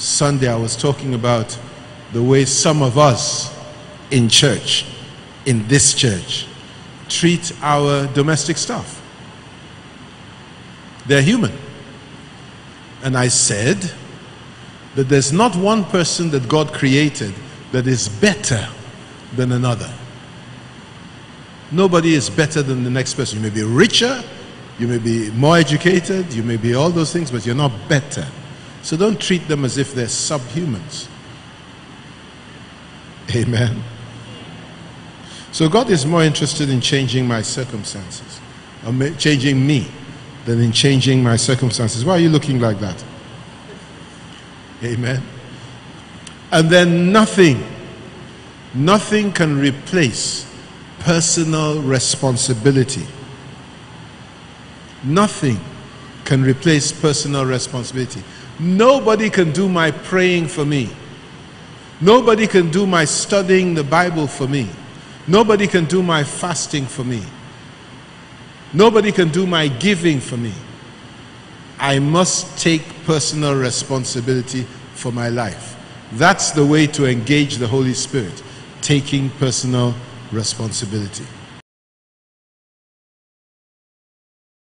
Sunday I was talking about the way some of us in church, in this church, treat our domestic staff. They're human. And I said that there's not one person that God created that is better than another. Nobody is better than the next person. You may be richer, you may be more educated, you may be all those things, but you're not better. So don't treat them as if they're subhumans. Amen. So God is more interested in changing my circumstances, or changing me, than in changing my circumstances. Why are you looking like that? Amen. And then nothing, nothing can replace personal responsibility. Nothing can replace personal responsibility. Nobody can do my praying for me. Nobody can do my studying the Bible for me. Nobody can do my fasting for me. Nobody can do my giving for me. I must take personal responsibility for my life. That's the way to engage the Holy Spirit, taking personal responsibility.